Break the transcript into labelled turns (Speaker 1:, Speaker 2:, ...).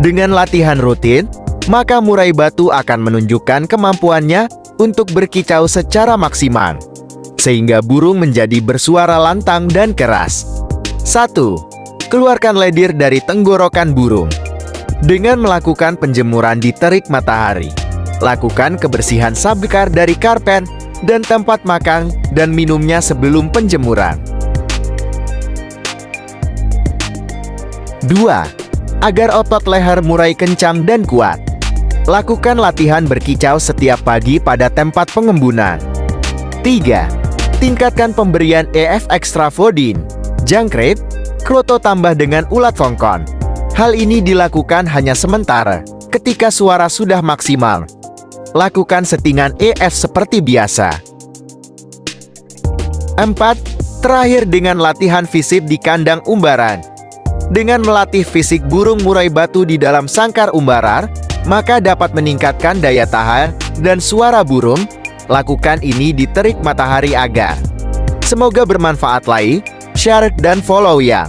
Speaker 1: Dengan latihan rutin, maka murai batu akan menunjukkan kemampuannya untuk berkicau secara maksimal, sehingga burung menjadi bersuara lantang dan keras. 1. Keluarkan ledir dari tenggorokan burung. Dengan melakukan penjemuran di terik matahari, lakukan kebersihan sabkar dari karpet dan tempat makan dan minumnya sebelum penjemuran. 2. Agar otot leher murai kencang dan kuat. Lakukan latihan berkicau setiap pagi pada tempat pengembunan. 3. Tingkatkan pemberian EF Extravodin, jangkrik, kroto tambah dengan ulat fongkon. Hal ini dilakukan hanya sementara, ketika suara sudah maksimal. Lakukan settingan EF seperti biasa. 4. Terakhir dengan latihan fisik di kandang umbaran. Dengan melatih fisik burung murai batu di dalam sangkar umbaran, maka dapat meningkatkan daya tahan dan suara burung. Lakukan ini di terik matahari agar. Semoga bermanfaat lagi. Share dan follow ya.